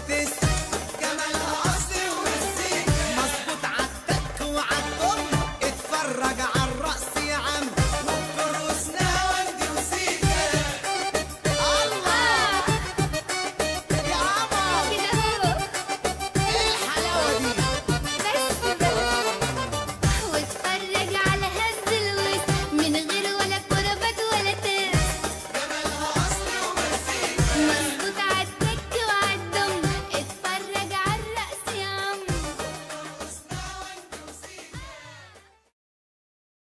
this